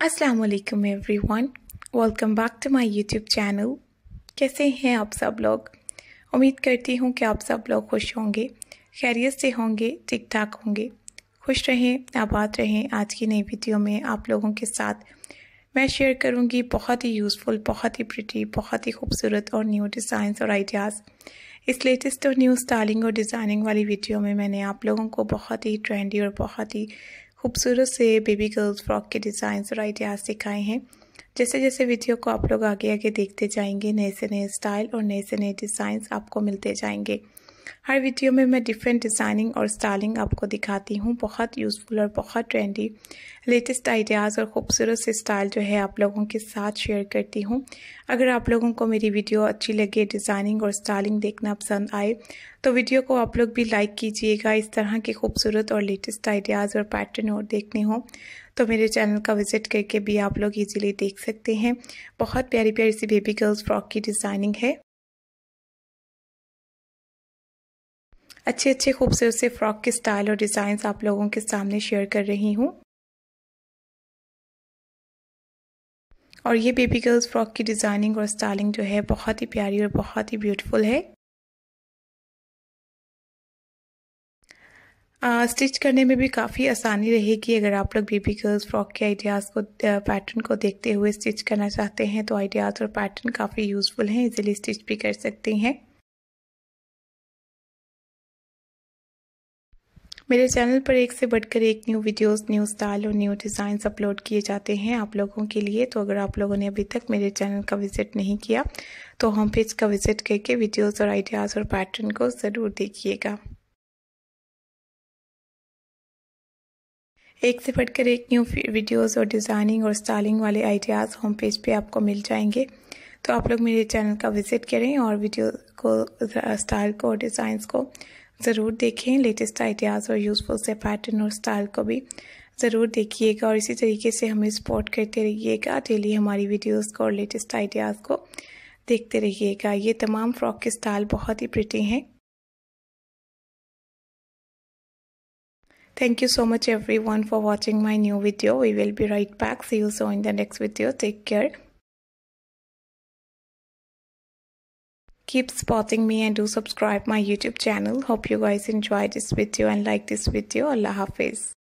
अस्सलाम वालेकुम everyone welcome back to my YouTube channel कैसे हैं आप सब लोग? उम्मीद करती हूँ कि आप सब लोग खुश होंगे, खैरियत से होंगे ठीक ठाक होंगे। खुश रहें, आबाद रहें। आज की नई वीडियो में आप लोगों के साथ मैं शेयर करूँगी बहुत ही यूज़फुल बहुत ही प्रिटी बहुत ही खूबसूरत और न्यू डिज़ाइंस और आइडियाज़ इस लेटेस्ट और न्यू स्टाइलिंग और डिज़ाइनिंग वाली वीडियो में मैंने आप लोगों को बहुत ही ट्रेंडी और बहुत ही खूबसूरत से बेबी गर्ल्स फ्रॉक के डिज़ाइन और आइडियाज़ दिखाए हैं। जैसे जैसे वीडियो को आप लोग आगे आगे देखते जाएँगे, नए से नए स्टाइल और नए से नए डिज़ाइंस आपको मिलते जाएँगे। हर वीडियो में मैं डिफरेंट डिज़ाइनिंग और स्टाइलिंग आपको दिखाती हूँ। बहुत यूज़फुल और बहुत ट्रेंडी लेटेस्ट आइडियाज़ और ख़ूबसूरत से स्टाइल जो है आप लोगों के साथ शेयर करती हूँ। अगर आप लोगों को मेरी वीडियो अच्छी लगे डिज़ाइनिंग और स्टाइलिंग देखना पसंद आए तो वीडियो को आप लोग भी लाइक कीजिएगा। इस तरह के खूबसूरत और लेटेस्ट आइडियाज़ और पैटर्न और देखने हो तो मेरे चैनल का विज़िट करके भी आप लोग इजीली देख सकते हैं। बहुत प्यारी प्यारी सी बेबी गर्ल्स फ्रॉक की डिज़ाइनिंग है। अच्छे अच्छे खूबसूरत से फ्रॉक के स्टाइल और डिज़ाइन आप लोगों के सामने शेयर कर रही हूँ। और ये बेबी गर्ल्स फ्रॉक की डिज़ाइनिंग और स्टाइलिंग जो है बहुत ही प्यारी और बहुत ही ब्यूटीफुल है। आ, स्टिच करने में भी काफ़ी आसानी रहेगी अगर आप लोग बेबी गर्ल्स फ्रॉक के आइडियाज़ को पैटर्न को देखते हुए स्टिच करना चाहते हैं तो आइडियाज़ और पैटर्न काफ़ी यूज़फुल हैं इजीली स्टिच भी कर सकते हैं। मेरे चैनल पर एक से बढ़कर एक न्यू वीडियोस न्यू स्टाइल और न्यू डिज़ाइंस अपलोड किए जाते हैं आप लोगों के लिए। तो अगर आप लोगों ने अभी तक मेरे चैनल का विज़िट नहीं किया तो होम पेज का विज़िट करके वीडियोस और आइडियाज़ और पैटर्न को ज़रूर देखिएगा। एक से बढ़कर एक न्यू वीडियोस और डिज़ाइनिंग और स्टाइलिंग वाले आइडियाज़ होम पेज पे आपको मिल जाएँगे। तो आप लोग मेरे चैनल का विज़िट करें और वीडियो को स्टाइल को और डिज़ाइंस को ज़रूर देखें लेटेस्ट आइडियाज़ और यूज़फुल से पैटर्न और स्टाइल को भी ज़रूर देखिएगा और इसी तरीके से हमें सपोर्ट करते रहिएगा डेली हमारी वीडियोस को और लेटेस्ट आइडियाज़ को देखते रहिएगा ये तमाम फ्रॉक के स्टाइल बहुत ही प्रिटी हैं Thank you so much, everyone, for watching my new video. We will be right back. See you soon in the next video. Take care. Keep supporting me and do subscribe my youtube channel. Hope you guys enjoy this video and like this video. Allah hafiz